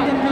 Obrigada,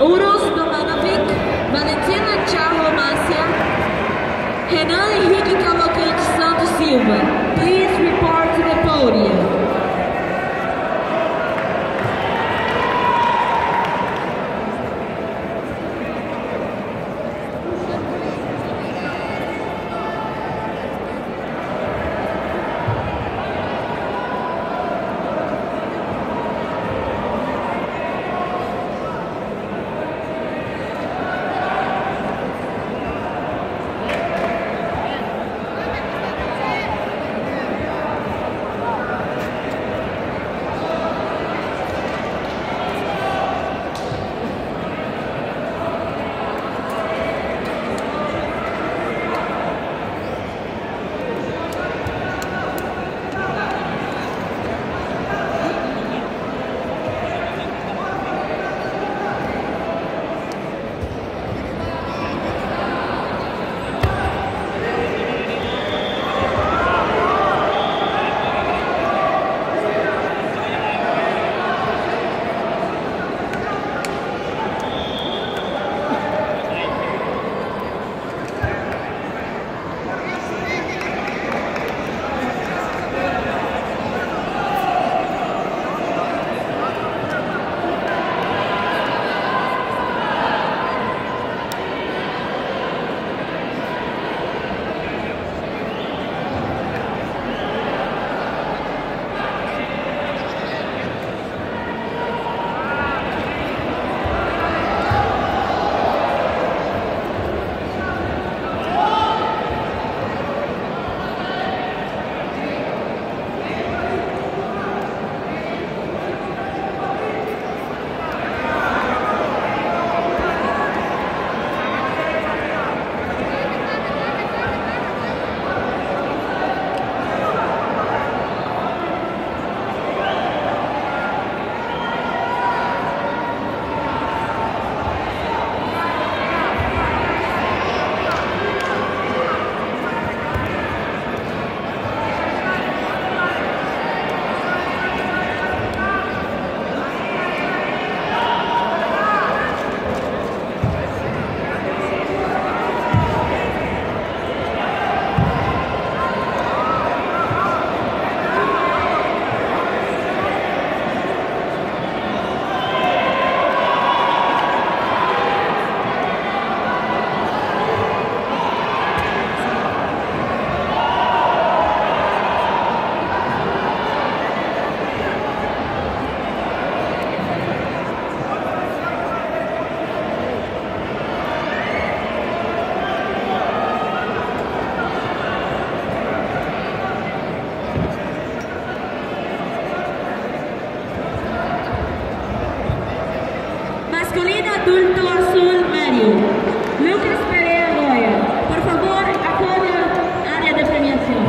Uros Domanovic, Valentina Charromácia, Renan Henrique Cavalcante Santos Silva. Please report to the podium. Cartolina adulto azul medio. Lucas Pereira Goya. Por favor, apoya área de premiação.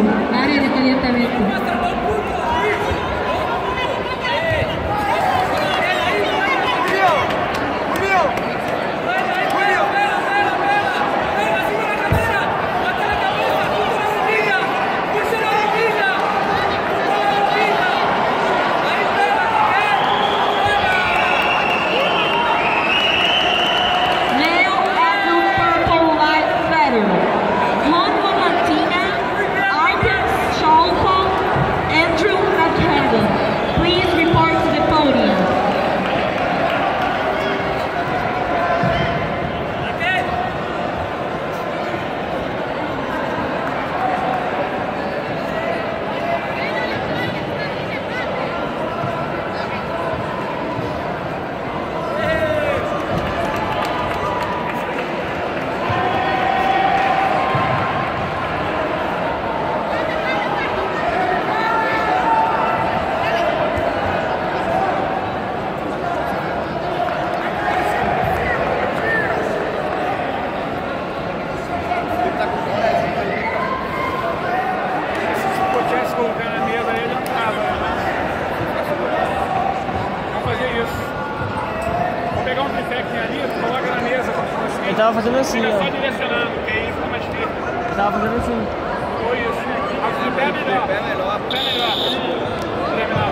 área de calentamiento. Tava fazendo assim, Fica só ó. direcionando, que aí fica mais firme. Eu tava fazendo assim. Foi isso. Aqui, pé melhor. Pé melhor. Pé melhor. Terminar,